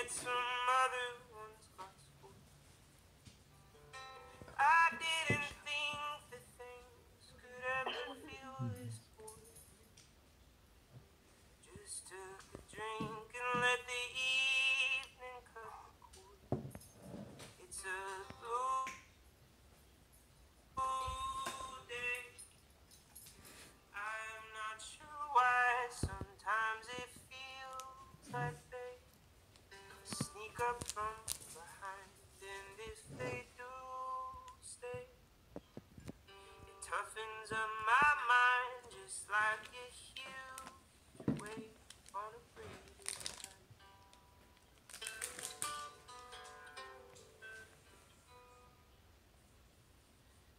I didn't think that things could ever feel this. Just took a drink and let the evening. It's a blue, day. I'm not sure why sometimes it feels like up from behind, and if they do stay, it toughens up my mind just like a huge wave on a tide.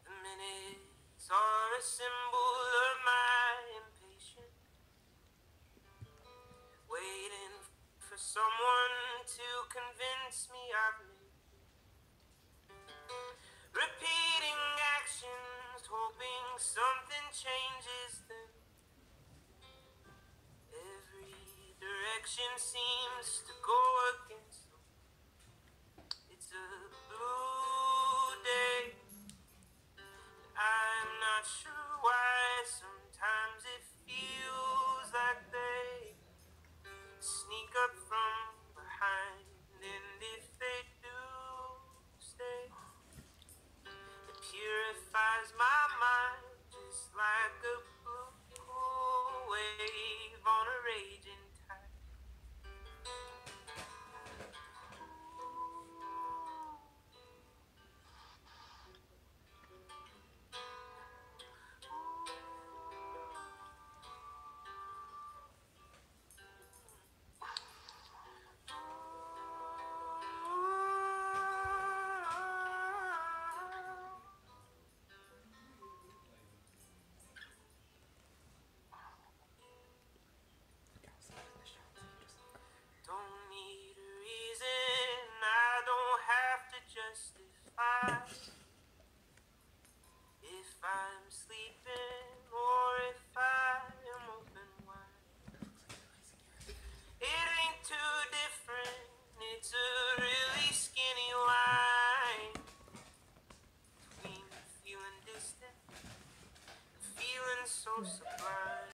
The minutes are a symbol of my impatience, waiting for someone to convince me I've made. Repeating actions, hoping something changes them. Every direction seems to go against them. It's a blue If I'm sleeping or if I am open wide, it ain't too different. It's a really skinny line between feeling distant feeling so sublime.